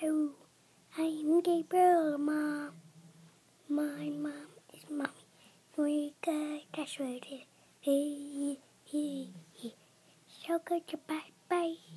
Hello, I'm Gabriel, Mom. My mom is Mommy. We got cash right here. Hey, hey, hey. So good, bye, bye.